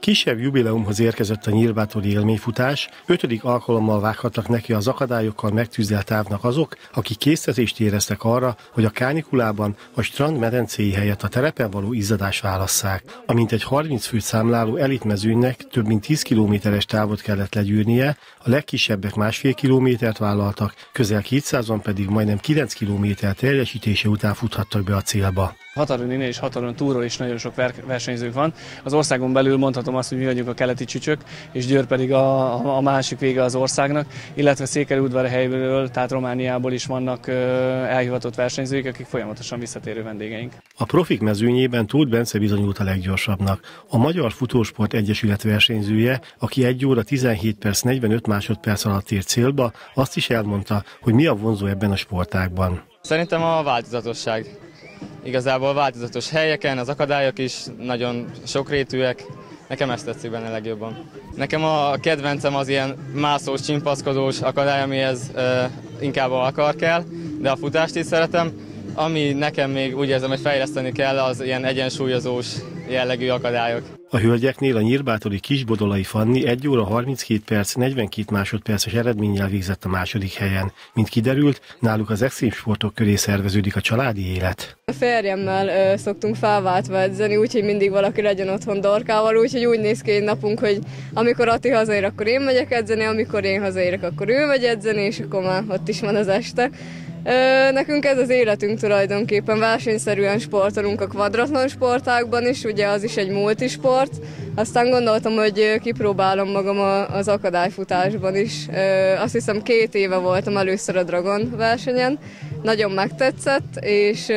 Kisebb jubileumhoz érkezett a nyírbátori élményfutás, ötödik alkalommal vághatnak neki az akadályokkal megtűzelt távnak azok, akik késztetést éreztek arra, hogy a kánikulában a strand medencéi helyett a terepen való izzadás válasszák. Amint egy 30 főt számláló elitmezőnynek több mint 10 kilométeres távot kellett legyűrnie, a legkisebbek másfél kilométert vállaltak, közel 200-an pedig majdnem 9 kilométer teljesítése után futhattak be a célba. Határon innen és határon túlról is nagyon sok versenyzők van. Az országon belül mondhatom azt, hogy mi vagyunk a keleti csücsök, és Győr pedig a, a másik vége az országnak, illetve Székelyudvarhelyről, tehát Romániából is vannak elhivatott versenyzők, akik folyamatosan visszatérő vendégeink. A profik mezőnyében Tóth Bence bizonyult a leggyorsabbnak. A Magyar Futósport Egyesület versenyzője, aki 1 óra 17 perc 45 másodperc alatt ért célba, azt is elmondta, hogy mi a vonzó ebben a sportágban. Szerintem a változatosság igazából változatos helyeken, az akadályok is nagyon sokrétűek, nekem ezt tetszik benne legjobban. Nekem a kedvencem az ilyen mászós, csimpaszkodós akadály, amihez uh, inkább akar kell, de a futást is szeretem. Ami nekem még úgy érzem, hogy fejleszteni kell, az ilyen egyensúlyozós jellegű akadályok. A hölgyeknél a nyírbátori Kisbodolai Fanni 1 óra 32 perc 42 másodperces eredménnyel végzett a második helyen. Mint kiderült, náluk az extrém sportok köré szerveződik a családi élet. A férjemmel ö, szoktunk felváltva edzeni, úgyhogy mindig valaki legyen otthon dorkával, úgyhogy úgy néz ki egy napunk, hogy amikor Ati hazaér, akkor én megyek edzeni, amikor én hazaérek, akkor ő megy edzeni, és akkor már ott is van az este. Nekünk ez az életünk tulajdonképpen, versenyszerűen sportolunk a kvadratlan sportákban is, ugye az is egy multisport. Aztán gondoltam, hogy kipróbálom magam az akadályfutásban is. Azt hiszem két éve voltam először a Dragon versenyen, nagyon megtetszett, és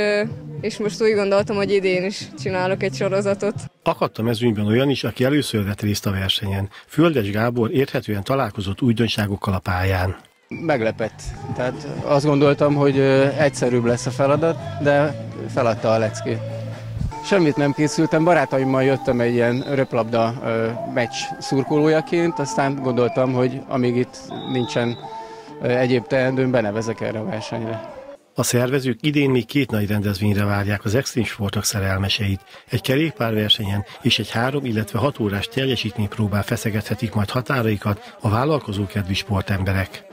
és most úgy gondoltam, hogy idén is csinálok egy sorozatot. Akadt a mezőnyben olyan is, aki először vett részt a versenyen. Földes Gábor érthetően találkozott újdonságokkal a pályán meglepett. Tehát azt gondoltam, hogy egyszerűbb lesz a feladat, de feladta a leckét. Semmit nem készültem, barátaimmal jöttem egy ilyen röplabda meccs szurkolójaként, aztán gondoltam, hogy amíg itt nincsen egyéb teendőm, benevezek erre a versenyre. A szervezők idén még két nagy rendezvényre várják az extrém sportok szerelmeseit. Egy kerékpárversenyen és egy három, illetve hat órás teljesítménypróbán feszegethetik majd határaikat a vállalkozókedvi sportemberek.